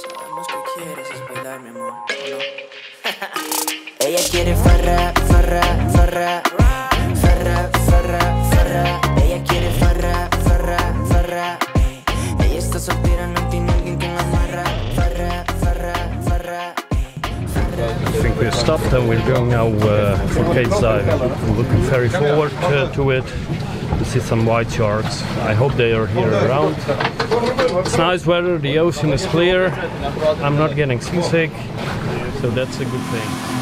Sabemos que quieres es bailar, mi amor, ¿o no? Ella quiere farra, farra, farra, we're going now uh, for Cage Dive. I'm looking very forward uh, to it to see some white sharks. I hope they are here around. It's nice weather, the ocean is clear. I'm not getting seasick, so that's a good thing.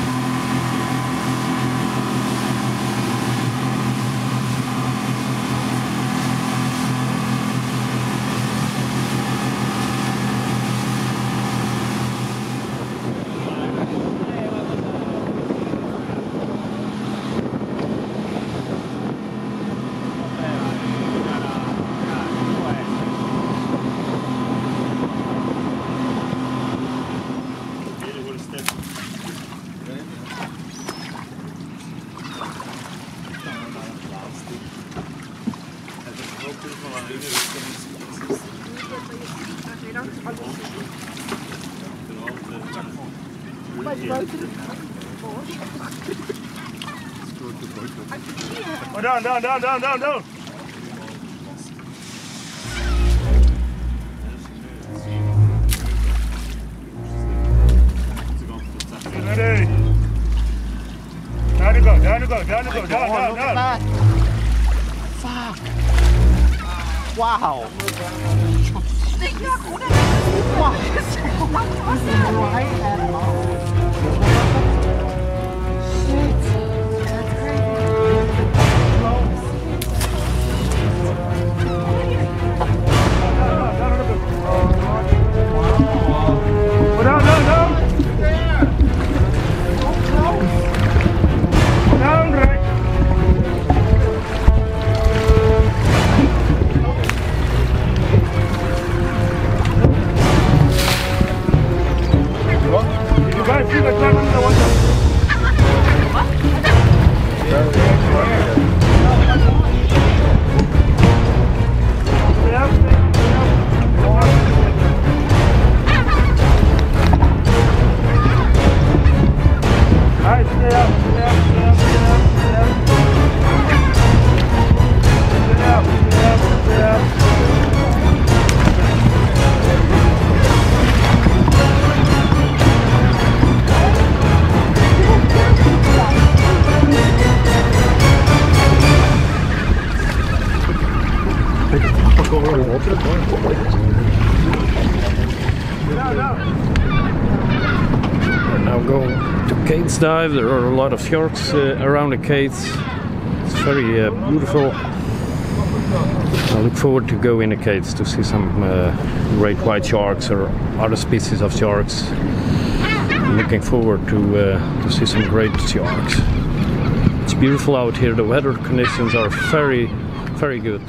Oh, down, down, down, down, down, down. Ready. Down you go, down you go, down you go, down, down, down. Wow. Go Now going to Cage Dive. There are a lot of sharks uh, around the cage. It's very uh, beautiful. I look forward to go in the cage to see some uh, great white sharks or other species of sharks. I'm looking forward to uh, to see some great sharks. It's beautiful out here. The weather conditions are very, very good.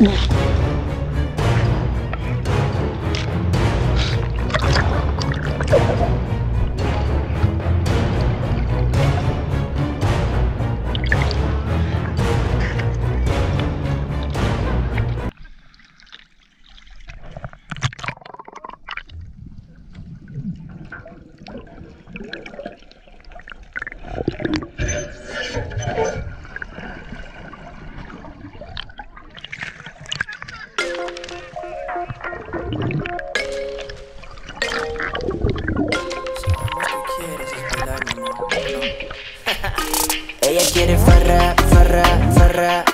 No. Ella quiere farra, farra, farra,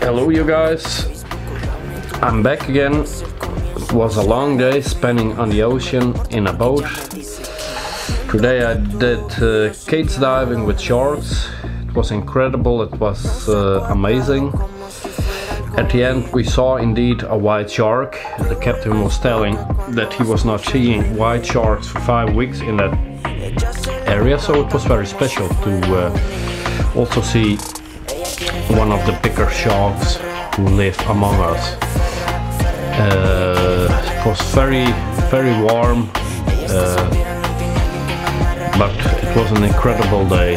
Hello, you guys. I'm back again. It was a long day spending on the ocean in a boat. Today I did uh, diving with sharks. It was incredible, it was uh, amazing. At the end, we saw indeed a white shark. The captain was telling that he was not seeing white sharks for five weeks in that area, so it was very special to uh, also see one of the bigger sharks who live among us. Uh, it was very, very warm, uh, but it was an incredible day.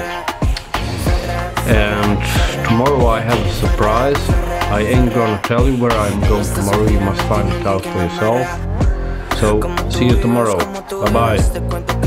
And tomorrow I have a surprise. I ain't gonna tell you where I'm going tomorrow, you must find it out for yourself. So, see you tomorrow. Bye bye.